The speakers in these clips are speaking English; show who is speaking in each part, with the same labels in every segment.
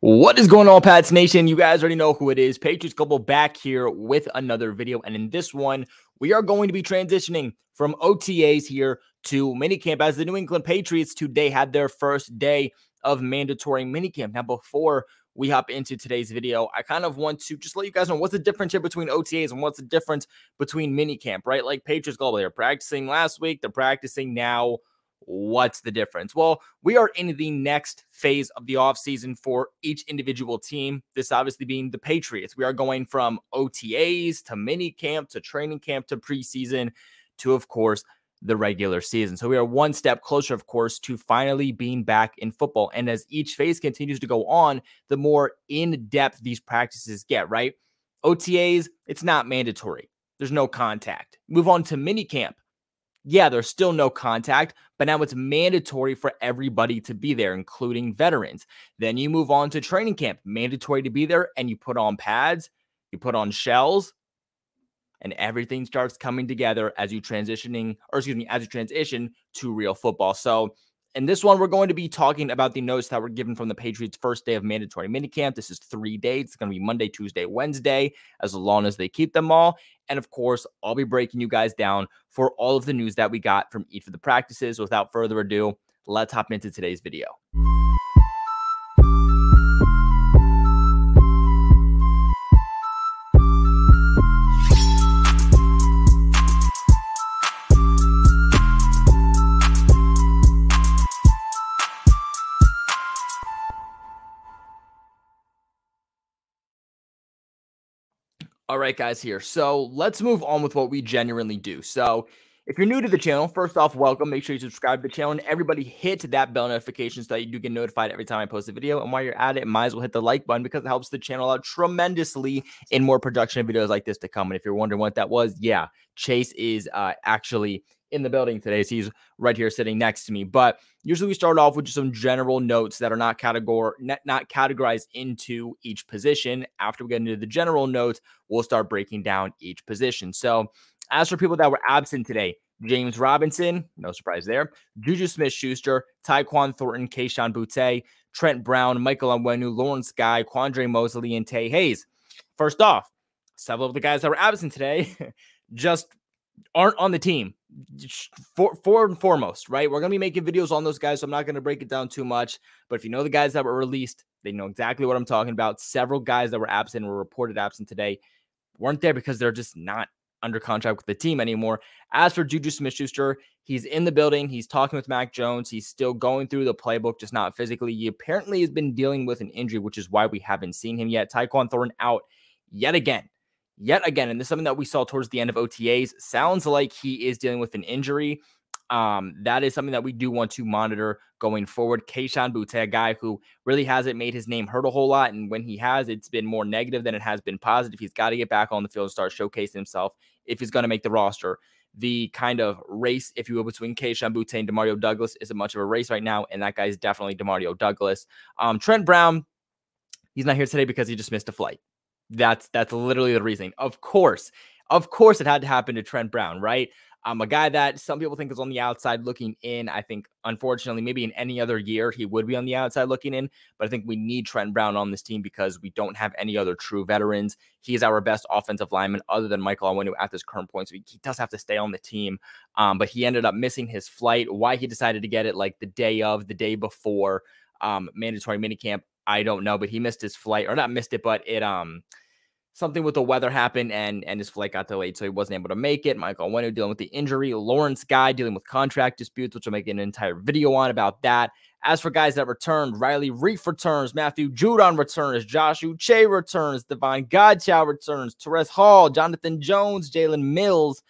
Speaker 1: What is going on, Pats Nation? You guys already know who it is. Patriots Global back here with another video. And in this one, we are going to be transitioning from OTAs here to minicamp as the New England Patriots today had their first day of mandatory minicamp. Now, before we hop into today's video, I kind of want to just let you guys know what's the difference here between OTAs and what's the difference between minicamp, right? Like Patriots Global, they're practicing last week, they're practicing now What's the difference? Well, we are in the next phase of the offseason for each individual team. This obviously being the Patriots. We are going from OTAs to mini camp to training camp to preseason to, of course, the regular season. So we are one step closer, of course, to finally being back in football. And as each phase continues to go on, the more in depth these practices get, right? OTAs, it's not mandatory. There's no contact. Move on to mini camp yeah, there's still no contact, but now it's mandatory for everybody to be there, including veterans. Then you move on to training camp, mandatory to be there, and you put on pads, you put on shells, and everything starts coming together as you transitioning, or excuse me, as you transition to real football. So in this one, we're going to be talking about the notes that were given from the Patriots' first day of mandatory minicamp. This is three days. It's going to be Monday, Tuesday, Wednesday, as long as they keep them all. And of course, I'll be breaking you guys down for all of the news that we got from each of the practices. Without further ado, let's hop into today's video. All right, guys, here. So let's move on with what we genuinely do. So if you're new to the channel, first off, welcome. Make sure you subscribe to the channel and everybody hit that bell notification so that you do get notified every time I post a video. And while you're at it, might as well hit the like button because it helps the channel out tremendously in more production videos like this to come. And if you're wondering what that was, yeah, Chase is uh, actually in the building today. So he's right here sitting next to me. But usually we start off with just some general notes that are not categor not categorized into each position. After we get into the general notes, we'll start breaking down each position. So as for people that were absent today, James Robinson, no surprise there. Juju Smith Schuster, Tyquan Thornton, Kayshon Boutte, Trent Brown, Michael Onwenu, Lawrence Guy, Quandre Mosely, and Tay Hayes. First off, several of the guys that were absent today just aren't on the team for, for and foremost, right? We're going to be making videos on those guys, so I'm not going to break it down too much. But if you know the guys that were released, they know exactly what I'm talking about. Several guys that were absent were reported absent today weren't there because they're just not under contract with the team anymore. As for Juju Smith Schuster, he's in the building. He's talking with Mac Jones. He's still going through the playbook, just not physically. He apparently has been dealing with an injury, which is why we haven't seen him yet. Tyquan Thornton out yet again yet again, and this is something that we saw towards the end of OTAs, sounds like he is dealing with an injury. Um, that is something that we do want to monitor going forward. Kayshon Boutte, a guy who really hasn't made his name hurt a whole lot, and when he has, it's been more negative than it has been positive. He's got to get back on the field and start showcasing himself if he's going to make the roster. The kind of race, if you will, between Kayshon Boutte and Demario Douglas isn't much of a race right now, and that guy is definitely Demario Douglas. Um, Trent Brown, he's not here today because he just missed a flight. That's that's literally the reasoning. Of course, of course, it had to happen to Trent Brown, right? Um, a guy that some people think is on the outside looking in. I think, unfortunately, maybe in any other year he would be on the outside looking in. But I think we need Trent Brown on this team because we don't have any other true veterans. He's our best offensive lineman other than Michael Onwenu at this current point. So he, he does have to stay on the team. Um, but he ended up missing his flight. Why he decided to get it like the day of, the day before um, mandatory minicamp, I don't know, but he missed his flight or not missed it, but it um something with the weather happened and and his flight got delayed, so he wasn't able to make it. Michael Onwenu dealing with the injury, Lawrence Guy dealing with contract disputes, which I'll make an entire video on about that. As for guys that returned, Riley Reiff returns, Matthew Judon returns, Josh Uche returns, Davon Godchaux returns, Terez Hall, Jonathan Jones, Jalen Mills,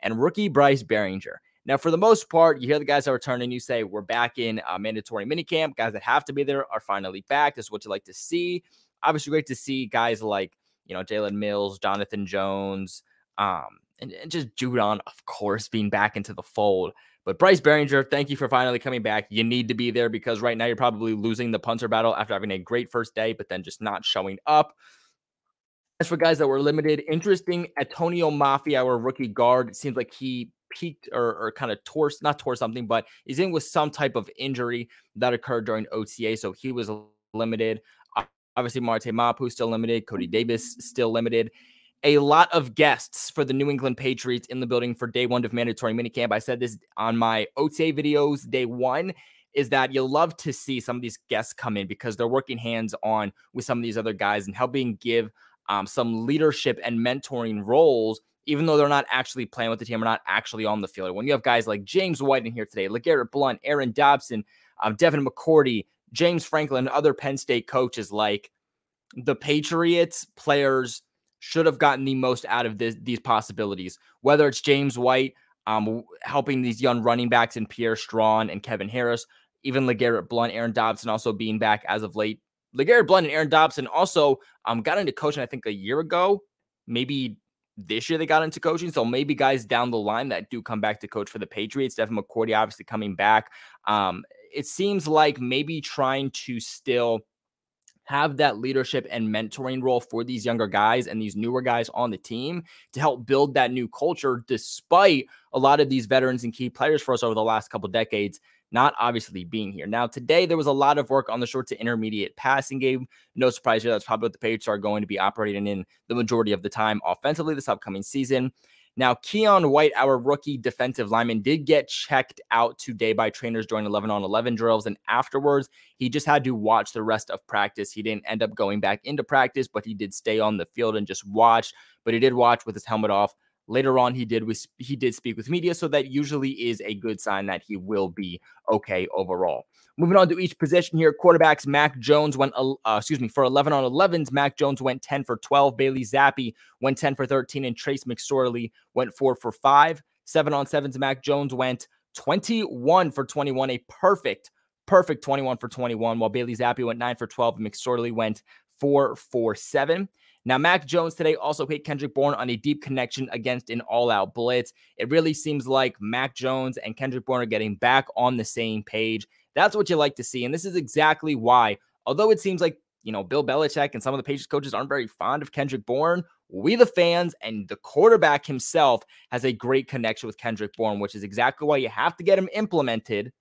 Speaker 1: and rookie Bryce Baringer. Now, for the most part, you hear the guys that return and you say, We're back in uh, mandatory minicamp. Guys that have to be there are finally back. This is what you like to see. Obviously, great to see guys like, you know, Jalen Mills, Jonathan Jones, um, and, and just Judon, of course, being back into the fold. But Bryce Baringer, thank you for finally coming back. You need to be there because right now you're probably losing the punter battle after having a great first day, but then just not showing up. As for guys that were limited, interesting. Antonio Mafi, our rookie guard, it seems like he peaked or, or kind of tore, not tore something, but he's in with some type of injury that occurred during OTA. So he was limited. Obviously, Marte Mapu still limited. Cody Davis still limited. A lot of guests for the New England Patriots in the building for day one of mandatory minicamp. I said this on my OTA videos day one is that you love to see some of these guests come in because they're working hands on with some of these other guys and helping give um, some leadership and mentoring roles, even though they're not actually playing with the team or not actually on the field. When you have guys like James White in here today, LeGarrette Blunt, Aaron Dobson, um, Devin McCourty, James Franklin, other Penn State coaches like the Patriots players should have gotten the most out of this, these possibilities, whether it's James White um, helping these young running backs and Pierre Strong and Kevin Harris, even LeGarrette Blunt, Aaron Dobson also being back as of late. LeGarrette Blunt and Aaron Dobson also um, got into coaching, I think, a year ago. Maybe this year they got into coaching. So maybe guys down the line that do come back to coach for the Patriots. Devin McCourty obviously coming back. Um, it seems like maybe trying to still have that leadership and mentoring role for these younger guys and these newer guys on the team to help build that new culture despite a lot of these veterans and key players for us over the last couple decades not obviously being here. Now, today there was a lot of work on the short to intermediate passing game. No surprise here. That's probably what the Patriots are going to be operating in the majority of the time offensively this upcoming season. Now, Keion White, our rookie defensive lineman, did get checked out today by trainers during 11 on 11 drills. And afterwards, he just had to watch the rest of practice. He didn't end up going back into practice, but he did stay on the field and just watch. But he did watch with his helmet off Later on, he did he did speak with media, so that usually is a good sign that he will be okay overall. Moving on to each position here, quarterbacks. Mac Jones went, uh, excuse me, for 11 on 11s. Mac Jones went 10 for 12. Bailey Zappe went 10 for 13, and Trace McSorley went four for five. Seven on sevens. Mac Jones went 21 for 21, a perfect, perfect 21 for 21. While Bailey Zappe went nine for 12, and McSorley went four for seven. Now, Mac Jones today also hit Kendrick Bourne on a deep connection against an all out blitz. It really seems like Mac Jones and Kendrick Bourne are getting back on the same page. That's what you like to see. And this is exactly why, although it seems like, you know, Bill Belichick and some of the Patriots coaches aren't very fond of Kendrick Bourne, we, the fans, and the quarterback himself has a great connection with Kendrick Bourne, which is exactly why you have to get him implemented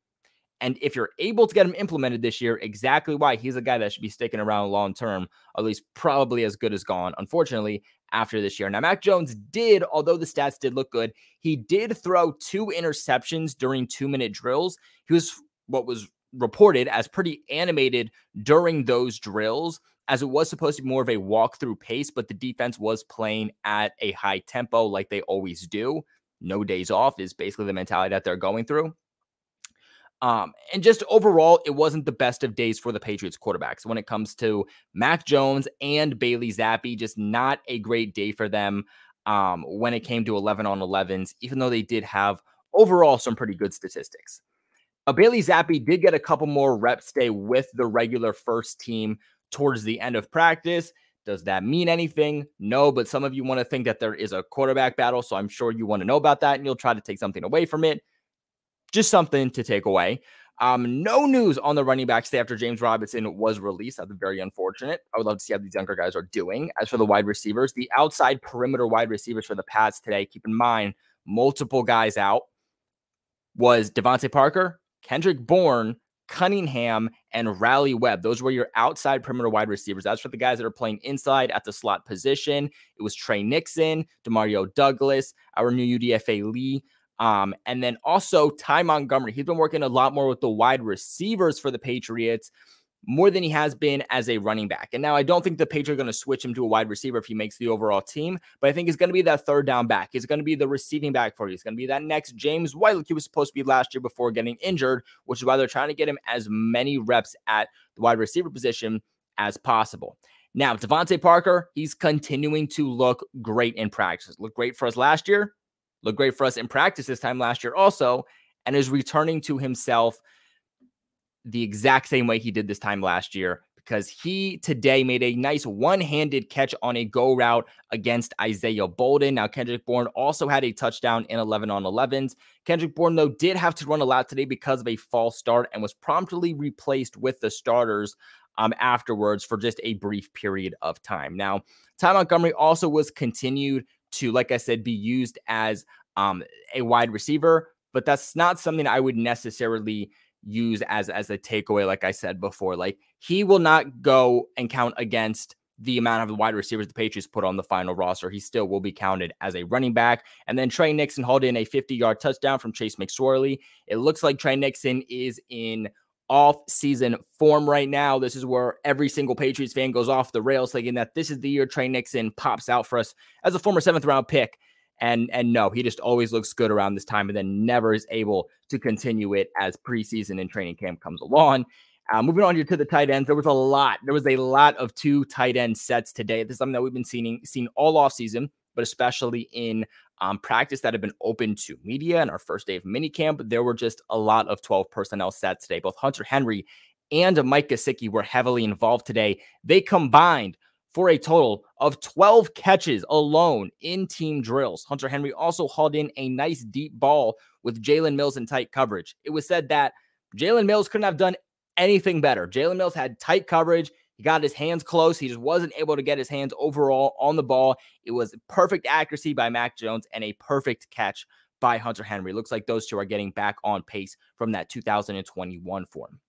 Speaker 1: and if you're able to get him implemented this year, exactly why he's a guy that should be sticking around long term, at least probably as good as gone, unfortunately, after this year. Now, Mac Jones did, although the stats did look good, he did throw two interceptions during two minute drills. He was what was reported as pretty animated during those drills, as it was supposed to be more of a walkthrough pace, but the defense was playing at a high tempo like they always do. No days off is basically the mentality that they're going through. Um, and just overall, it wasn't the best of days for the Patriots quarterbacks when it comes to Mac Jones and Bailey Zappe. Just not a great day for them um, when it came to 11 on 11s, even though they did have overall some pretty good statistics. Uh, Bailey Zappe did get a couple more reps today with the regular first team towards the end of practice. Does that mean anything? No, but some of you want to think that there is a quarterback battle. So I'm sure you want to know about that and you'll try to take something away from it just something to take away. Um, no news on the running backs day after James Robinson was released. That's very unfortunate. I would love to see how these younger guys are doing. As for the wide receivers, the outside perimeter wide receivers for the Pats today, keep in mind, multiple guys out was DeVante Parker, Kendrick Bourne, Cunningham, and Raleigh Webb. Those were your outside perimeter wide receivers. That's for the guys that are playing inside at the slot position. It was Tre Nixon, Demario Douglas, our new UDFA Lee, um, and then also Ty Montgomery. He's been working a lot more with the wide receivers for the Patriots more than he has been as a running back. And now I don't think the Patriots are going to switch him to a wide receiver if he makes the overall team, but I think he's going to be that third down back. He's going to be the receiving back for you. He's going to be that next James White, like he was supposed to be last year before getting injured, which is why they're trying to get him as many reps at the wide receiver position as possible. Now, DeVante Parker, he's continuing to look great in practice. Look great for us last year looked great for us in practice this time last year also, and is returning to himself the exact same way he did this time last year because he today made a nice one-handed catch on a go route against Isaiah Bolden. Now Kendrick Bourne also had a touchdown in 11 on 11s. Kendrick Bourne though did have to run a lot today because of a false start and was promptly replaced with the starters um, afterwards for just a brief period of time. Now, Ty Montgomery also was continued to, like I said, be used as um, a wide receiver, but that's not something I would necessarily use as as a takeaway. Like I said before, like he will not go and count against the amount of wide receivers the Patriots put on the final roster. He still will be counted as a running back. And then Tre Nixon hauled in a 50 yard touchdown from Chase McSorley. It looks like Tre Nixon is in off season form right now. This is where every single Patriots fan goes off the rails, thinking that this is the year Tre Nixon pops out for us as a former seventh round pick. And and no, he just always looks good around this time and then never is able to continue it as preseason and training camp comes along. Uh, moving on here to the tight ends, there was a lot. There was a lot of two tight end sets today. This is something that we've been seeing seen all off season, but especially in um, practice that have been open to media and our first day of minicamp. There were just a lot of 12 personnel sets today. Both Hunter Henry and Mike Gesicki were heavily involved today. They combined for a total of 12 catches alone in team drills. Hunter Henry also hauled in a nice deep ball with Jalen Mills in tight coverage. It was said that Jalen Mills couldn't have done anything better. Jalen Mills had tight coverage. He got his hands close. He just wasn't able to get his hands overall on the ball. It was perfect accuracy by Mac Jones and a perfect catch by Hunter Henry. Looks like those two are getting back on pace from that 2021 form.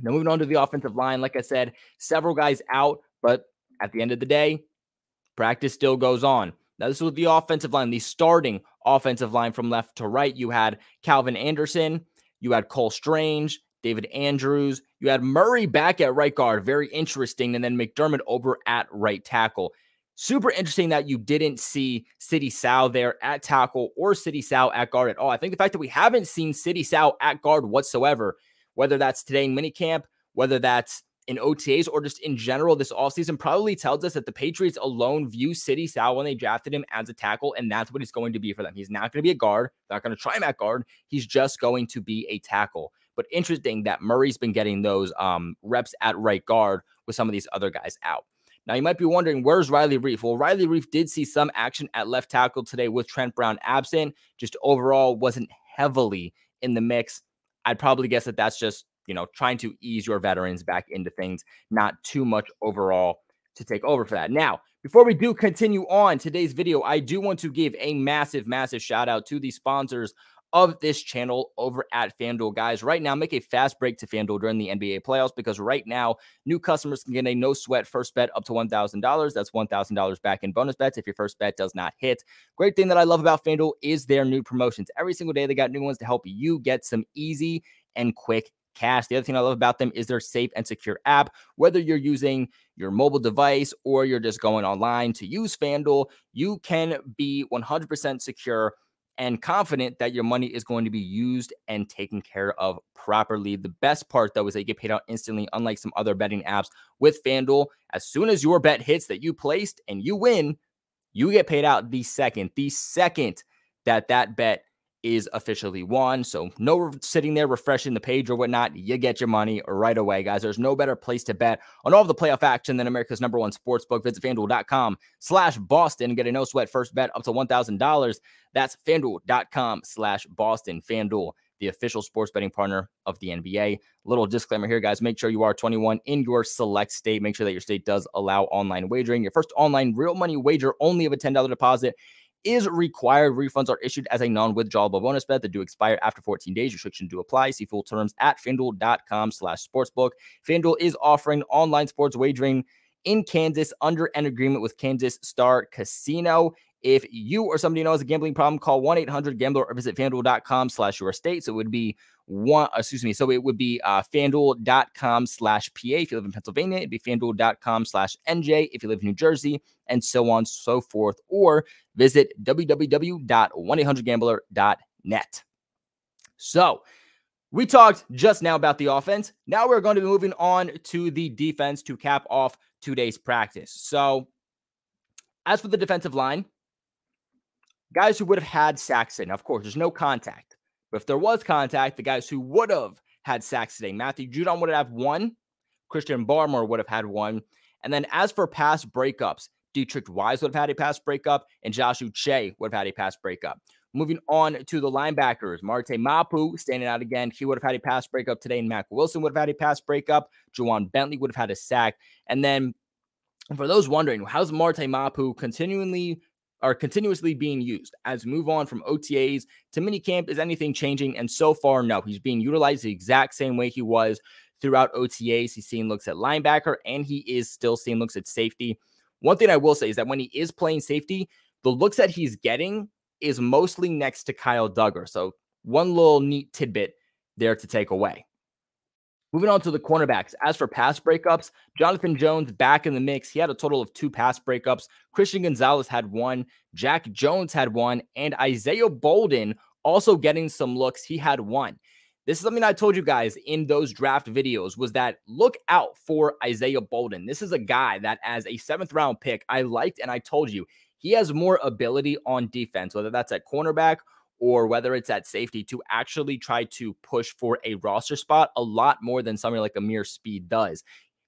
Speaker 1: Now, moving on to the offensive line, like I said, several guys out, but at the end of the day, practice still goes on. Now, this was the offensive line, the starting offensive line from left to right. You had Calvin Anderson, you had Cole Strange, David Andrews, you had Murray back at right guard, very interesting, and then McDermott over at right tackle. Super interesting that you didn't see Sidy Sow there at tackle or Sidy Sow at guard at all. I think the fact that we haven't seen Sidy Sow at guard whatsoever, whether that's today in minicamp, whether that's in OTAs or just in general this offseason probably tells us that the Patriots alone view Sidy Sow when they drafted him as a tackle, and that's what he's going to be for them. He's not going to be a guard, not going to try him at guard. He's just going to be a tackle. But interesting that Murray's been getting those um, reps at right guard with some of these other guys out. Now, you might be wondering, where's Riley Reiff? Well, Riley Reiff did see some action at left tackle today with Trent Brown absent, just overall wasn't heavily in the mix. I'd probably guess that that's just you know, trying to ease your veterans back into things, not too much overall to take over for that. Now, before we do continue on today's video, I do want to give a massive, massive shout out to the sponsors of this channel over at FanDuel. Guys, right now, make a fast break to FanDuel during the NBA playoffs because right now, new customers can get a no sweat first bet up to $1,000. That's $1,000 back in bonus bets if your first bet does not hit. Great thing that I love about FanDuel is their new promotions. Every single day, they got new ones to help you get some easy and quick cash. The other thing I love about them is their safe and secure app. Whether you're using your mobile device or you're just going online to use FanDuel, you can be 100% secure and confident that your money is going to be used and taken care of properly. The best part, though, is they get paid out instantly, unlike some other betting apps. With FanDuel, as soon as your bet hits that you placed and you win, you get paid out the second, the second that that bet is officially won. So no sitting there refreshing the page or whatnot. You get your money right away, guys. There's no better place to bet on all of the playoff action than America's number one sports book. Visit fanduel.com slash Boston. Get a no sweat first bet up to $1,000. That's fanduel.com slash Boston. Fanduel, the official sports betting partner of the NBA. Little disclaimer here, guys. Make sure you are 21 in your select state. Make sure that your state does allow online wagering. Your first online real money wager only of a $10 deposit is required. Refunds are issued as a non-withdrawable bonus bet that do expire after 14 days. Restrictions do apply. See full terms at fanduel.com slash sportsbook. FanDuel is offering online sports wagering in Kansas under an agreement with Kansas Star Casino. If you or somebody knows a gambling problem, call 1-800-GAMBLER or visit fanduel.com slash your state. So it would be one, excuse me. So it would be uh, fanduel.com slash PA if you live in Pennsylvania. It'd be fanduel.com slash NJ if you live in New Jersey and so on so forth. Or visit www.1800gambler.net. So we talked just now about the offense. Now we're going to be moving on to the defense to cap off today's practice. So as for the defensive line, guys who would have had sacks Saxon, of course, there's no contact. But if there was contact, the guys who would have had sacks today, Matthew Judon would have one, Christian Barmore would have had one. And then as for pass breakups, Deatrich Wise would have had a pass breakup, and Josh Uche would have had a pass breakup. Moving on to the linebackers, Marte Mapu standing out again. He would have had a pass breakup today, and Mack Wilson would have had a pass breakup. Ja'Whaun Bentley would have had a sack. And then for those wondering, how's Marte Mapu continually are continuously being used. As move on from OTAs to minicamp, is anything changing? And so far, no. He's being utilized the exact same way he was throughout OTAs. He's seeing looks at linebacker and he is still seeing looks at safety. One thing I will say is that when he is playing safety, the looks that he's getting is mostly next to Kyle Dugger. So, one little neat tidbit there to take away. Moving on to the cornerbacks. As for pass breakups, Jonathan Jones back in the mix. He had a total of two pass breakups. Christian Gonzalez had one. Jack Jones had one. And Isaiah Bolden also getting some looks. He had one. This is something I told you guys in those draft videos was that look out for Isaiah Bolden. This is a guy that as a seventh round pick, I liked and I told you he has more ability on defense, whether that's at cornerback or whether it's at safety to actually try to push for a roster spot a lot more than somebody like Ameer Speed does.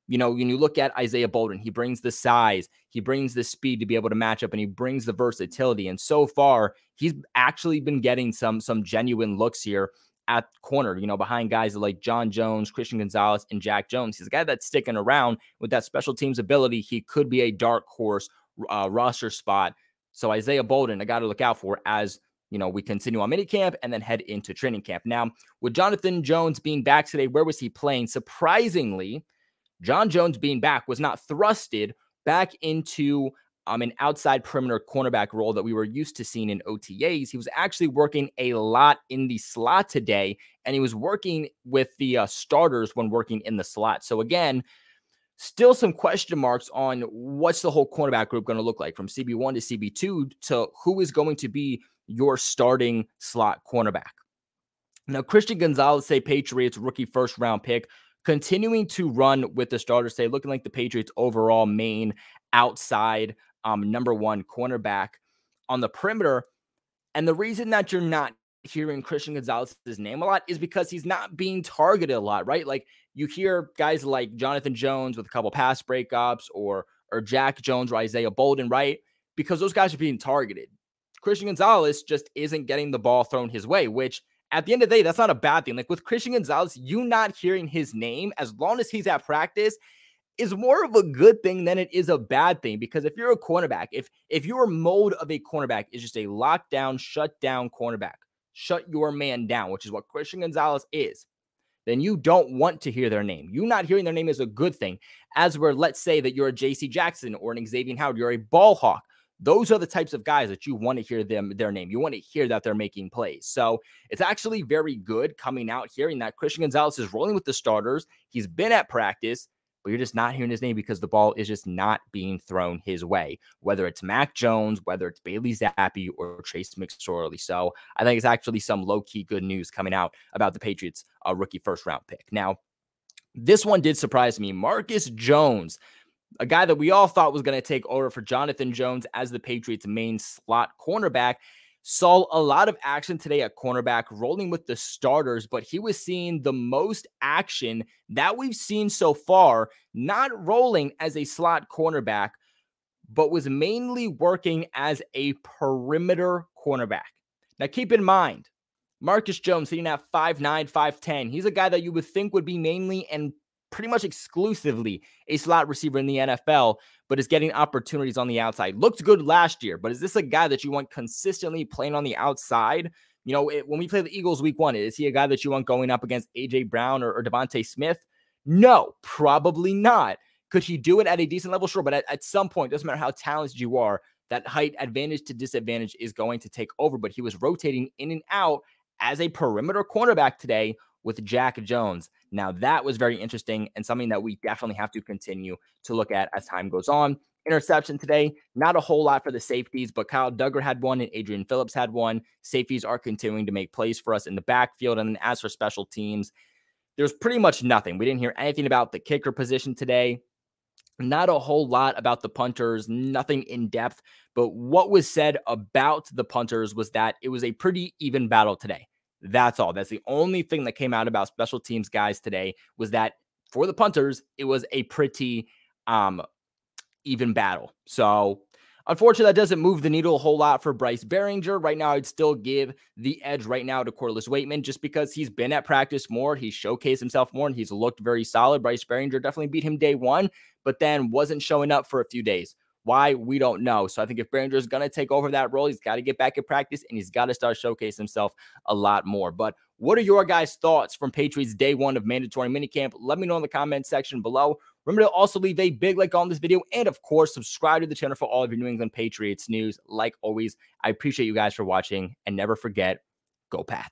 Speaker 1: You know, when you look at Isaiah Bolden, he brings the size, he brings the speed to be able to match up, and he brings the versatility. And so far, he's actually been getting some some genuine looks here at corner, you know, behind guys like John Jones, Christian Gonzalez, and Jack Jones. He's a guy that's sticking around with that special teams ability. He could be a dark horse uh, roster spot. So Isaiah Bolden, I got to look out for as you know we continue on minicamp and then head into training camp. Now, with Jonathan Jones being back today, where was he playing? Surprisingly, John Jones being back was not thrusted back into um, an outside perimeter cornerback role that we were used to seeing in OTAs. He was actually working a lot in the slot today, and he was working with the uh, starters when working in the slot. So, again, still some question marks on what's the whole cornerback group going to look like from CB1 to CB2 to who is going to be your starting slot cornerback. Now, Christian Gonzalez, say Patriots rookie first round pick, continuing to run with the starters, say looking like the Patriots overall main outside um, number one cornerback on the perimeter. And the reason that you're not hearing Christian Gonzalez's name a lot is because he's not being targeted a lot, right? Like you hear guys like Jonathan Jones with a couple pass breakups or or Jack Jones or Isaiah Bolden, right? Because those guys are being targeted. Christian Gonzalez just isn't getting the ball thrown his way, which at the end of the day, that's not a bad thing. Like with Christian Gonzalez, you not hearing his name as long as he's at practice is more of a good thing than it is a bad thing because if you're a cornerback, if if your mode of a cornerback is just a lockdown, shut down cornerback, shut your man down, which is what Christian Gonzalez is, then you don't want to hear their name. You not hearing their name is a good thing. As where let's say that you're a JC Jackson or an Xavien Howard, you're a ball hawk. Those are the types of guys that you want to hear them their name. You want to hear that they're making plays. So it's actually very good coming out hearing that Christian Gonzalez is rolling with the starters. He's been at practice but you're just not hearing his name because the ball is just not being thrown his way, whether it's Mac Jones, whether it's Bailey Zappe, or Trace McSorley. So I think it's actually some low key good news coming out about the Patriots' uh, rookie first round pick. Now, this one did surprise me. Marcus Jones, a guy that we all thought was going to take over for Jonathan Jones as the Patriots' main slot cornerback saw a lot of action today at cornerback, rolling with the starters, but he was seeing the most action that we've seen so far, not rolling as a slot cornerback, but was mainly working as a perimeter cornerback. Now, keep in mind, Marcus Jones sitting at 5'9, 5'10. He's a guy that you would think would be mainly and pretty much exclusively a slot receiver in the NFL, but is getting opportunities on the outside. Looked good last year, but is this a guy that you want consistently playing on the outside? You know, it, when we play the Eagles week one, is he a guy that you want going up against AJ Brown or, or DeVonta Smith? No, probably not. Could he do it at a decent level? Sure, but at, at some point, doesn't matter how talented you are, that height advantage to disadvantage is going to take over. But he was rotating in and out as a perimeter cornerback today with Jack Jones. Now, that was very interesting and something that we definitely have to continue to look at as time goes on. Interception today, not a whole lot for the safeties, but Kyle Dugger had one and Adrian Phillips had one. Safeties are continuing to make plays for us in the backfield. And as for special teams, there's pretty much nothing. We didn't hear anything about the kicker position today. Not a whole lot about the punters, nothing in depth. But what was said about the punters was that it was a pretty even battle today. That's all. That's the only thing that came out about special teams guys today was that for the punters, it was a pretty um even battle. So unfortunately, that doesn't move the needle a whole lot for Bryce Baringer. Right now, I'd still give the edge right now to Corliss Waitman just because he's been at practice more. He's showcased himself more and he's looked very solid. Bryce Baringer definitely beat him day one, but then wasn't showing up for a few days Why? We don't know. So I think if Baringer is going to take over that role, he's got to get back in practice and he's got to start showcasing himself a lot more. But what are your guys' thoughts from Patriots day one of mandatory minicamp? Let me know in the comment section below. Remember to also leave a big like on this video and, of course, subscribe to the channel for all of your New England Patriots news. Like always, I appreciate you guys for watching and never forget, go Pats.